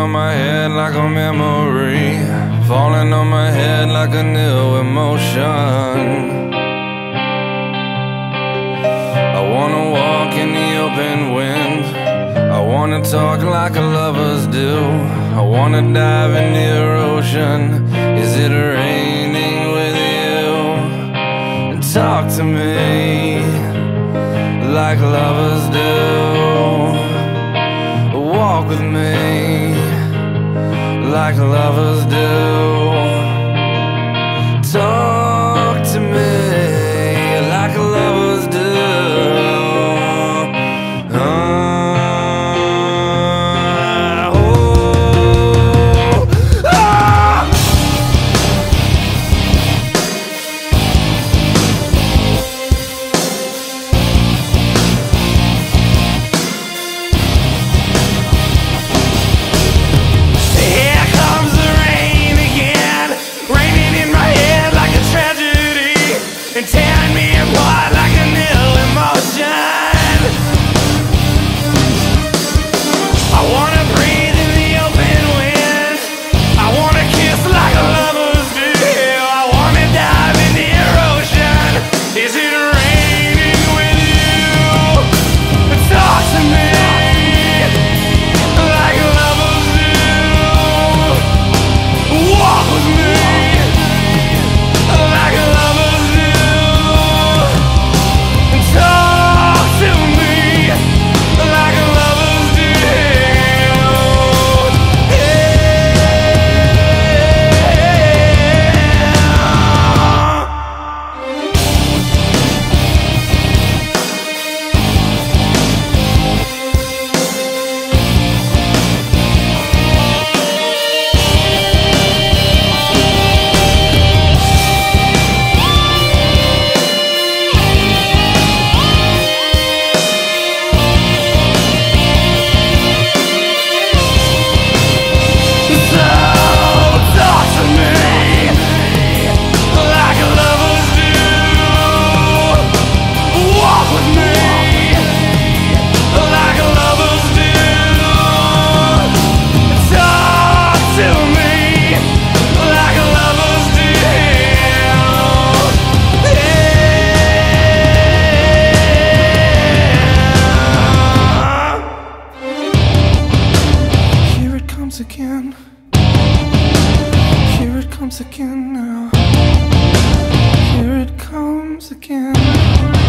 on my head like a memory, falling on my head like a new emotion. I wanna walk in the open wind. I wanna talk like lovers do. I wanna dive in the ocean. Is it raining with you? And talk to me like lovers do like lovers do. Again. Here it comes again now. Here it comes again.